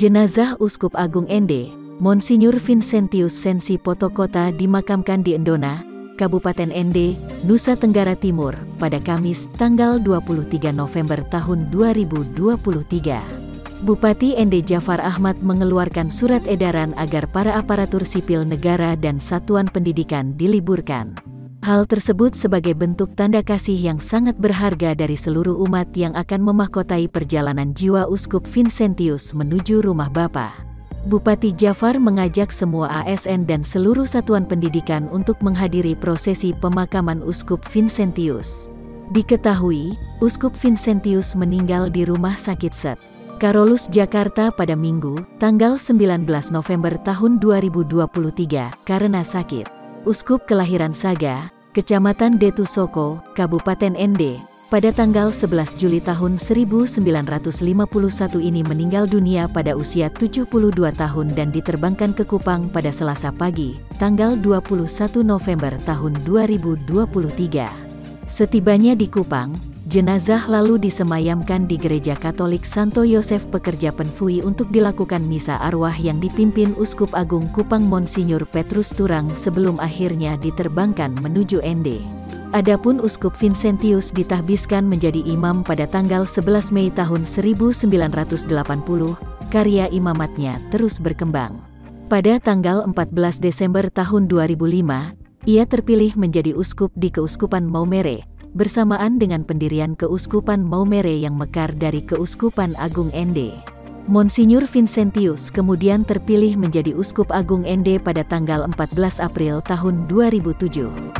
Jenazah Uskup Agung Ende, Monsinyur Vincentius Sensi Potokota dimakamkan di Endona, Kabupaten Ende, Nusa Tenggara Timur, pada Kamis, tanggal 23 November tahun 2023. Bupati Ende Jafar Ahmad mengeluarkan surat edaran agar para aparatur sipil negara dan satuan pendidikan diliburkan. Hal tersebut sebagai bentuk tanda kasih yang sangat berharga dari seluruh umat yang akan memahkotai perjalanan jiwa Uskup Vincentius menuju rumah Bapa. Bupati Jafar mengajak semua ASN dan seluruh satuan pendidikan untuk menghadiri prosesi pemakaman Uskup Vincentius. Diketahui, Uskup Vincentius meninggal di rumah sakit Set. Karolus Jakarta pada Minggu, tanggal 19 November tahun 2023, karena sakit. Uskup kelahiran Saga, Kecamatan Detusoko, Kabupaten Ende, pada tanggal 11 Juli tahun 1951 ini meninggal dunia pada usia 72 tahun dan diterbangkan ke Kupang pada Selasa pagi, tanggal 21 November tahun 2023. Setibanya di Kupang, Jenazah lalu disemayamkan di Gereja Katolik Santo Yosef Pekerja Penfui untuk dilakukan misa arwah yang dipimpin Uskup Agung Kupang Monsinyur Petrus Turang sebelum akhirnya diterbangkan menuju Ende. Adapun Uskup Vincentius ditahbiskan menjadi imam pada tanggal 11 Mei tahun 1980, karya imamatnya terus berkembang. Pada tanggal 14 Desember tahun 2005, ia terpilih menjadi uskup di Keuskupan Maumere, bersamaan dengan pendirian Keuskupan Maumere yang mekar dari Keuskupan Agung Ende. Monsinyur Vincentius kemudian terpilih menjadi Uskup Agung Ende pada tanggal 14 April tahun 2007.